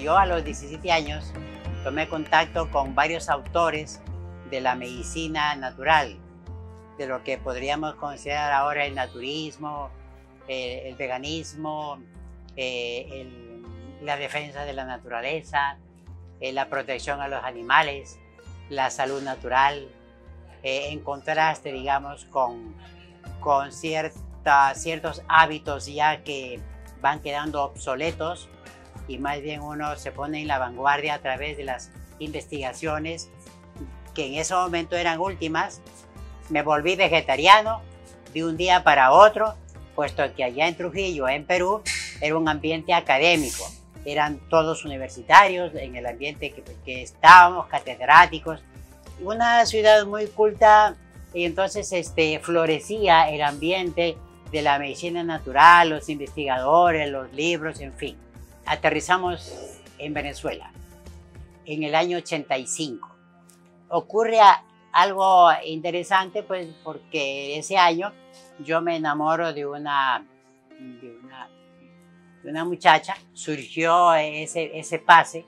Yo a los 17 años tomé contacto con varios autores de la medicina natural, de lo que podríamos considerar ahora el naturismo, eh, el veganismo, eh, la defensa de la naturaleza, eh, la protección a los animales, la salud natural, en contraste, digamos, con, con cierta, ciertos hábitos ya que van quedando obsoletos y más bien uno se pone en la vanguardia a través de las investigaciones que en ese momento eran últimas. Me volví vegetariano de un día para otro, puesto que allá en Trujillo, en Perú, era un ambiente académico. Eran todos universitarios en el ambiente que, que estábamos, catedráticos. Una ciudad muy culta y entonces este, florecía el ambiente de la medicina natural, los investigadores, los libros, en fin. Aterrizamos en Venezuela en el año 85. Ocurre algo interesante, pues porque ese año yo me enamoro de una, de una, muchacha, surgió ese, ese pase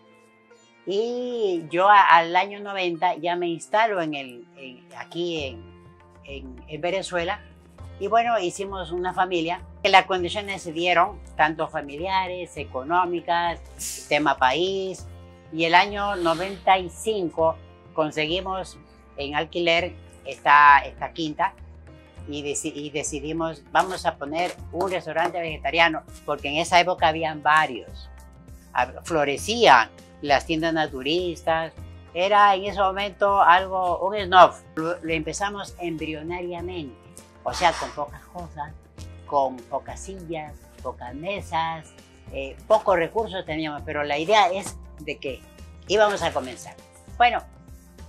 y yo al año 90 ya me instalo en el, aquí en, en Venezuela y bueno, hicimos una familia. Las condiciones se dieron, tanto familiares, económicas, tema país. Y el año 95 conseguimos en alquiler esta, esta quinta y, y, decidimos, vamos a poner un restaurante vegetariano, porque en esa época habían varios. Florecían las tiendas naturistas. Era en ese momento algo, un. Lo, lo empezamos embrionariamente o sea, con pocas cosas, con pocas sillas, pocas mesas, eh, pocos recursos teníamos, pero la idea es de que íbamos a comenzar. Bueno,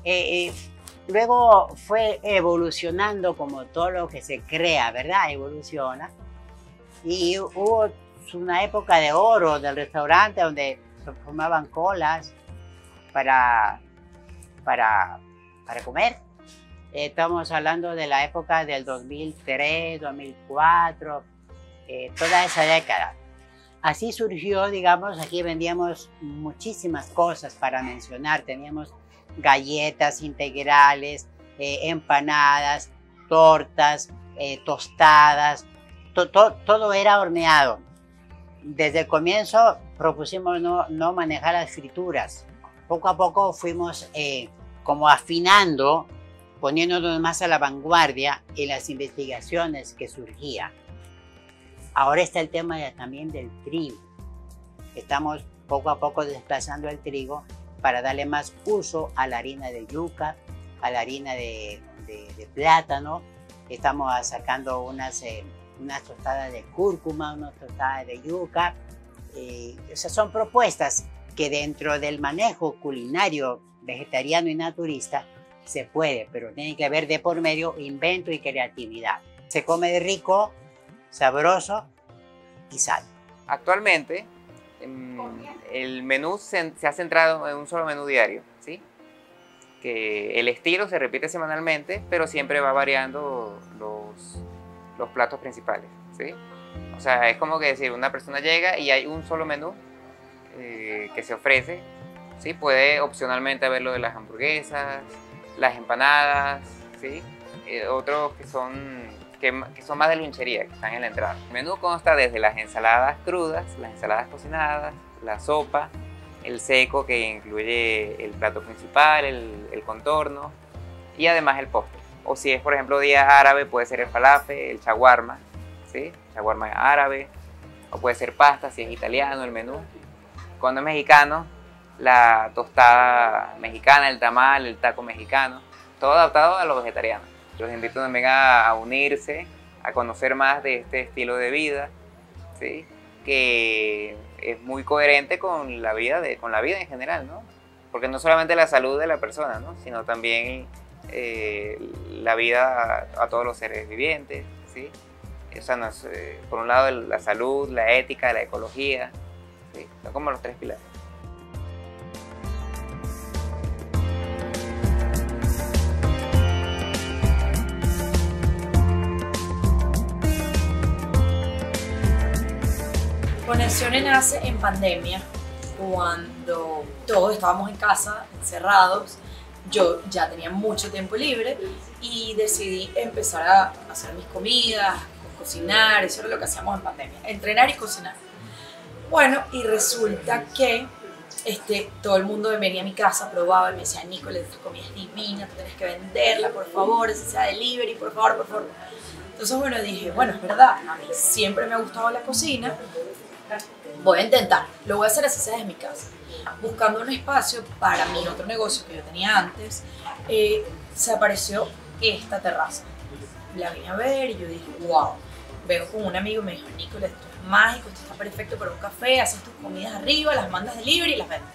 eh, eh, luego fue evolucionando como todo lo que se crea, ¿verdad? Evoluciona. Y hubo una época de oro del restaurante donde se formaban colas para, para, para comer Estamos hablando de la época del 2003, 2004, eh, toda esa década. Así surgió, digamos, aquí vendíamos muchísimas cosas para mencionar. Teníamos galletas integrales, eh, empanadas, tortas, eh, tostadas, todo era horneado. Desde el comienzo propusimos no, no manejar las frituras. Poco a poco fuimos como afinando poniéndonos más a la vanguardia en las investigaciones que surgían. Ahora está el tema también del trigo. Estamos poco a poco desplazando el trigo para darle más uso a la harina de yuca, a la harina de, plátano. Estamos sacando unas, eh, unas tostadas de cúrcuma, unas tostadas de yuca. Eh, esas son propuestas que dentro del manejo culinario vegetariano y naturista se puede, pero tiene que haber de por medio invento y creatividad. Se come de rico, sabroso y sano. Actualmente, em, el menú se, ha centrado en un solo menú diario, ¿sí? Que el estilo se repite semanalmente, pero siempre va variando los, los platos principales, ¿sí? O sea, es como que decir, una persona llega y hay un solo menú eh, que se ofrece, ¿sí? Puede opcionalmente haber lo de las hamburguesas, las empanadas, ¿sí? Eh, otros que son, que, son más de lunchería, que están en la entrada. El menú consta desde las ensaladas crudas, las ensaladas cocinadas, la sopa, el seco que incluye el plato principal, el, contorno y además el postre. O si es, por ejemplo, día árabe, puede ser el falafe, el chaguarma, ¿sí? Chaguarma árabe, o puede ser pasta si es italiano el menú. Cuando es mexicano, la tostada mexicana, el tamal, el taco mexicano, todo adaptado a los vegetarianos. Los invito también a, unirse, a conocer más de este estilo de vida, ¿sí? que es muy coherente con la vida, de, con la vida en general, ¿no? porque no solamente la salud de la persona, ¿no? sino también eh, la vida a, todos los seres vivientes. ¿sí? O sea, eh, por un lado la salud, la ética, la ecología, ¿sí? son como los tres pilares. Conexiones nace en pandemia, cuando todos estábamos en casa, encerrados, yo ya tenía mucho tiempo libre y decidí empezar a hacer mis comidas, cocinar, eso era lo que hacíamos en pandemia, entrenar y cocinar. Bueno, y resulta que este, todo el mundo venía a mi casa, probaba y me decía, Nicolás, esta comida es divina, tú tienes que venderla, por favor, si sea delivery, por favor, por favor. Entonces, bueno, dije, bueno, es verdad, a mí siempre me ha gustado la cocina, voy a intentar, lo voy a hacer así sea desde mi casa. Buscando un espacio para mi otro negocio que yo tenía antes, eh, se apareció esta terraza. La vine a ver y yo dije, wow. Vengo con un amigo y me dijo, Nicolás, esto es mágico, esto está perfecto para un café, haces tus comidas arriba, las mandas de libre y las vendes.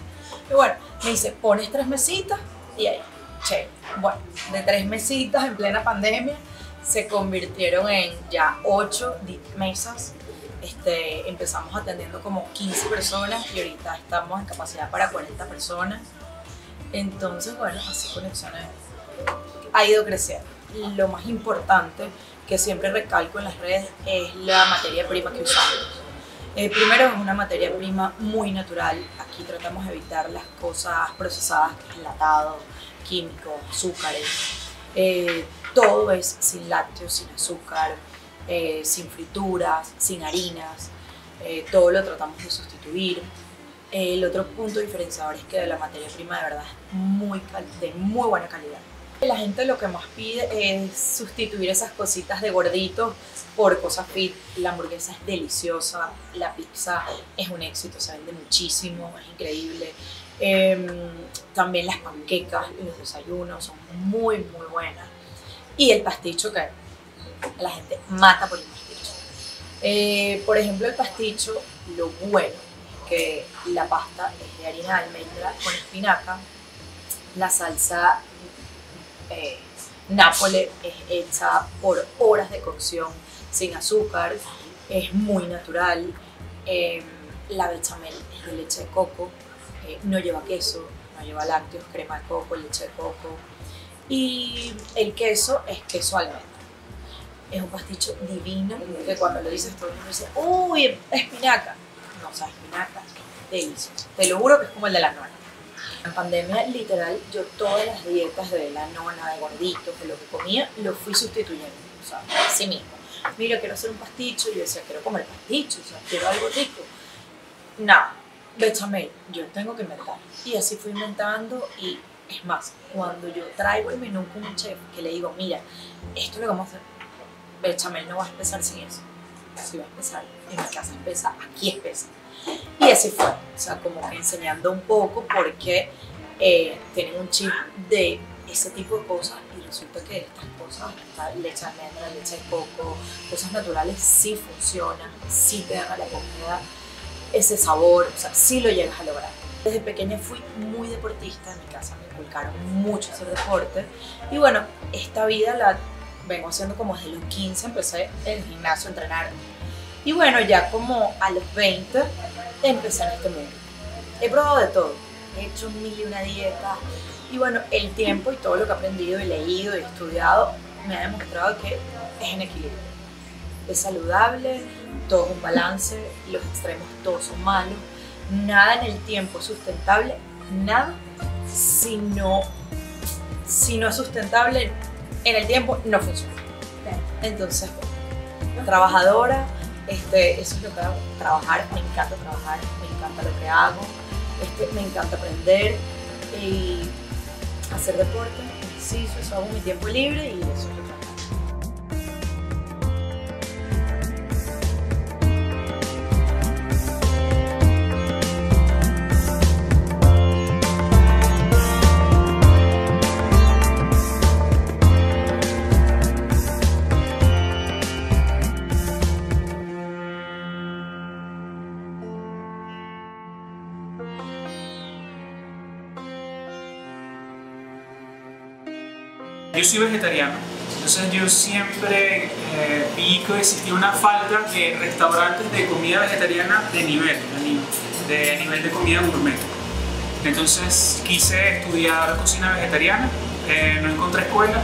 Y bueno, me dice, pones tres mesitas y ahí, che. Bueno, de tres mesitas en plena pandemia se convirtieron en ya ocho mesas. Este, empezamos atendiendo como 15 personas y ahorita estamos en capacidad para 40 personas. Entonces, bueno, así Conexiones ha ido creciendo. Lo más importante que siempre recalco en las redes es la materia prima que usamos. Eh, primero es una materia prima muy natural. Aquí tratamos de evitar las cosas procesadas, que es enlatado, químicos, azúcares. Eh, todo es sin lácteos, sin azúcar, eh, sin frituras, sin harinas. todo lo tratamos de sustituir. El otro punto diferenciador es que la materia prima de verdad es muy, de muy buena calidad. La gente lo que más pide es sustituir esas cositas de gorditos por cosas fit. La hamburguesa es deliciosa, la pizza es un éxito, se vende muchísimo, es increíble. Em, también las panquecas y los desayunos son muy, muy buenas. Y el pasticho que la gente mata por el pasticho. Eh, por ejemplo, el pasticho, lo bueno que la pasta es de harina de almendra con espinaca, la salsa eh, Nápoles es hecha por horas de cocción sin azúcar, es muy natural. Eh, la bechamel es de leche de coco, eh, no lleva queso, no lleva lácteos, crema de coco, leche de coco. Y el queso es queso almendra. Es un pasticho divino que cuando lo dices todo el mundo dice, uy, espinaca. No, o sea, espinaca delicioso. Te lo juro que es como el de la nona. En pandemia, literal, yo todas las dietas de la nona, de gorditos, de lo que comía, lo fui sustituyendo. O sea, así mismo. Mira, quiero hacer un pasticho. Y yo decía, quiero comer pasticho, o sea, quiero algo rico. Nada, bechamel, yo tengo que inventar. Y así fui inventando y es más, cuando yo traigo el menú con un chef que le digo, mira, esto es lo vamos a hacer, bechamel no va a empezar sin eso. Si va a empezar, en mi casa empieza, aquí empieza. Y así fue, o sea, como que enseñando un poco porque eh, tienen un chip de ese tipo de cosas y resulta que estas cosas, leche de almendra, leche de coco, cosas naturales sí funcionan, sí te dan a la comida ese sabor, o sea, sí lo llegas a lograr. Desde pequeña fui muy deportista, en mi casa me inculcaron mucho hacer deporte y bueno, esta vida la vengo haciendo como desde los 15, empecé el gimnasio a entrenar y bueno, ya como a los 20 empecé en este mundo. He probado de todo, he hecho mil y una dieta y bueno, el tiempo y todo lo que he aprendido y leído y estudiado me ha demostrado que es en equilibrio. Es saludable, todo es un balance, los extremos todos son malos, nada en el tiempo es sustentable, nada, si no, si no es sustentable en el tiempo no funciona. Entonces, trabajadora, este, eso es lo que hago, trabajar, me encanta trabajar, me encanta lo que hago, este, me encanta aprender y hacer deporte, ejercicio, eso hago mi tiempo libre y eso es lo que Yo soy vegetariano, entonces yo siempre eh, vi que existía una falta de restaurantes de comida vegetariana de nivel, de nivel de comida gourmet. Entonces quise estudiar cocina vegetariana, eh, no encontré escuela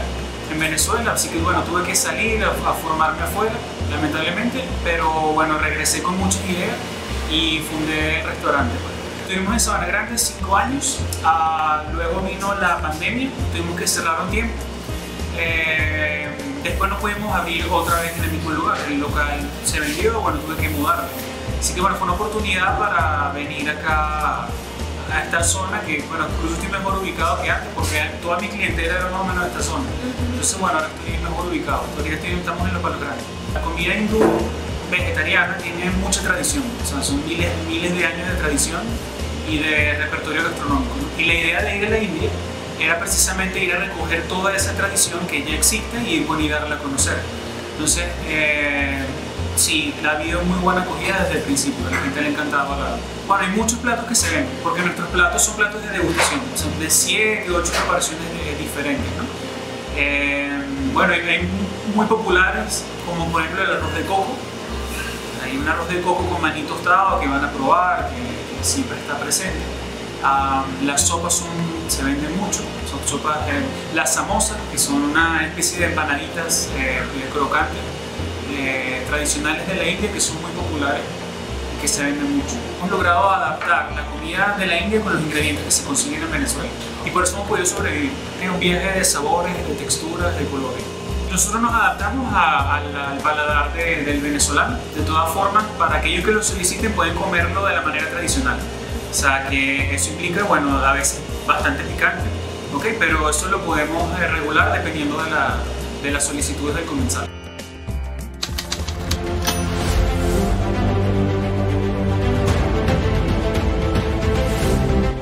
en Venezuela, así que bueno, tuve que salir a, formarme afuera, lamentablemente, pero bueno, regresé con muchas ideas y fundé el restaurante. Pues. Estuvimos en Sabana Grande cinco años, ah, luego vino la pandemia, tuvimos que cerrar un tiempo. Eh, después no pudimos abrir otra vez en el mismo lugar, el local se vendió, bueno, tuve que mudarme. Así que bueno, fue una oportunidad para venir acá a esta zona que, bueno, incluso estoy mejor ubicado que antes porque toda mi clientela era más o menos de esta zona. Entonces, bueno, ahora estoy mejor ubicado. Todavía estamos en los palos grandes. La comida hindú vegetariana tiene mucha tradición, o sea, son miles, miles de años de tradición y de repertorio gastronómico. Y la idea de ir a la India era precisamente ir a recoger toda esa tradición que ya existe y, bueno, darla a conocer. Entonces, eh, sí, la ha habido muy buena acogida desde el principio, la gente le encantaba la... Bueno, hay muchos platos que se ven, porque nuestros platos son platos de degustación, son de 7, 8 preparaciones diferentes, ¿no? Eh, bueno, hay muy populares, como por ejemplo el arroz de coco, hay un arroz de coco con maní tostado que van a probar, que, siempre está presente. Las sopas son, se venden mucho, son sopas, eh, las samosas, que son una especie de empanaditas eh, crocantes eh, tradicionales de la India que son muy populares y que se venden mucho. Hemos logrado adaptar la comida de la India con los ingredientes que se consiguen en Venezuela y por eso hemos podido sobrevivir. Es un viaje de sabores, de texturas, de colores nosotros nos adaptamos al paladar del venezolano. De todas formas, para aquellos que lo soliciten pueden comerlo de la manera tradicional. O sea, que eso implica, bueno, a veces bastante picante, ¿ok? Pero eso lo podemos eh, regular dependiendo de, la, de las solicitudes del comensal.